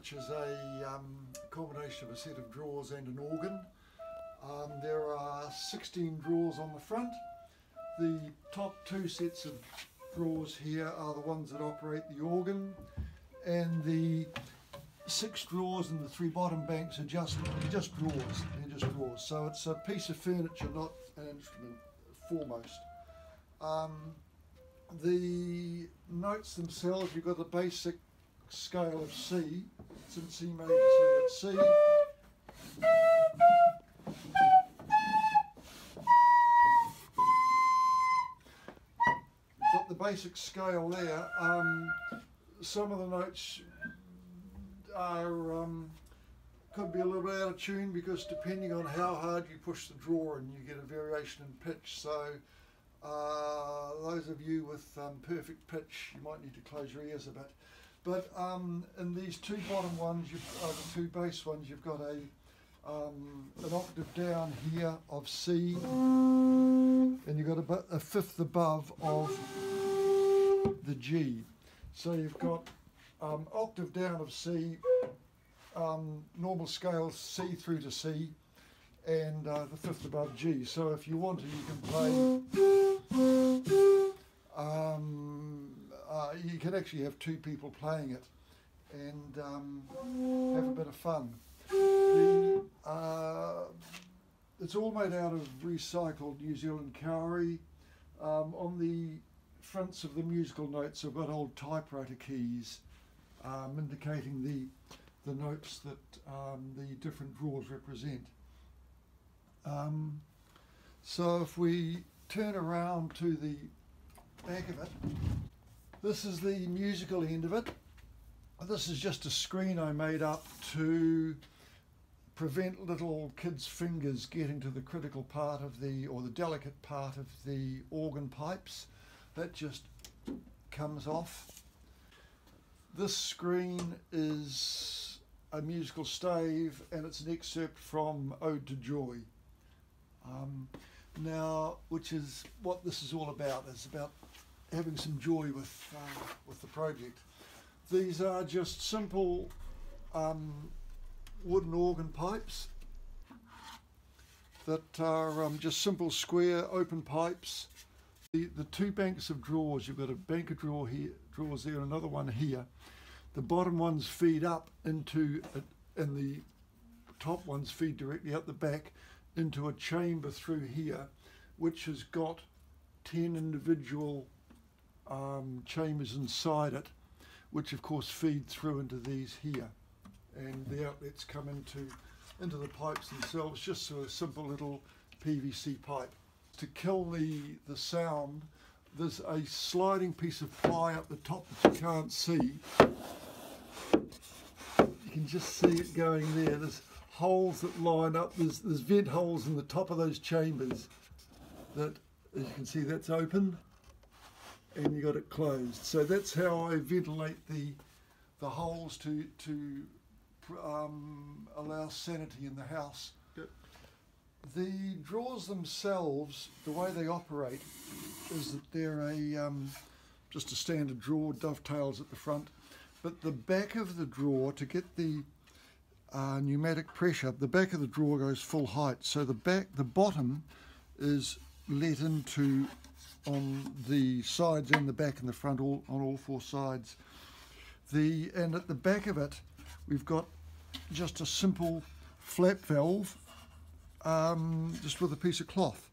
which is a um, combination of a set of drawers and an organ. Um, there are 16 drawers on the front. The top two sets of drawers here are the ones that operate the organ and the six drawers and the three bottom banks are just just drawers. They're just drawers. So it's a piece of furniture, not an instrument, foremost. Um, the notes themselves, you've got the basic scale of C. C major, so you've C. Got the basic scale there. Um, some of the notes are um, could be a little bit out of tune because depending on how hard you push the drawer and you get a variation in pitch. So uh, those of you with um, perfect pitch, you might need to close your ears a bit. But um, in these two bottom ones, uh, the two bass ones, you've got a um, an octave down here of C, and you've got a, a fifth above of the G. So you've got um, octave down of C, um, normal scale C through to C, and uh, the fifth above G. So if you want to, you can play. Uh, you can actually have two people playing it and um, have a bit of fun. The, uh, it's all made out of recycled New Zealand kauri. Um, on the fronts of the musical notes, I've got old typewriter keys um, indicating the the notes that um, the different drawers represent. Um, so if we turn around to the back of it, this is the musical end of it. This is just a screen I made up to prevent little kids' fingers getting to the critical part of the, or the delicate part of the organ pipes. That just comes off this screen is a musical stave and it's an excerpt from Ode to Joy. Um, now, which is what this is all about. It's about having some joy with, uh, with the project. These are just simple um, wooden organ pipes that are um, just simple square open pipes. The, the two banks of drawers, you've got a bank of drawer here, drawers there, another one here. The bottom ones feed up into, a, and the top ones feed directly out the back into a chamber through here, which has got 10 individual um, chambers inside it, which of course feed through into these here. And the outlets come into, into the pipes themselves, just so a simple little PVC pipe. To kill the, the sound, there's a sliding piece of ply up the top that you can't see. You can just see it going there. There's holes that line up. There's, there's vent holes in the top of those chambers that, as you can see, that's open and you got it closed. So that's how I ventilate the the holes to to um, allow sanity in the house. The drawers themselves, the way they operate, is that they're a um, just a standard drawer, dovetails at the front, but the back of the drawer to get the uh, pneumatic pressure, the back of the drawer goes full height. So the back, the bottom is let into on the sides and the back and the front, all on all four sides. The and at the back of it, we've got just a simple flap valve, um, just with a piece of cloth.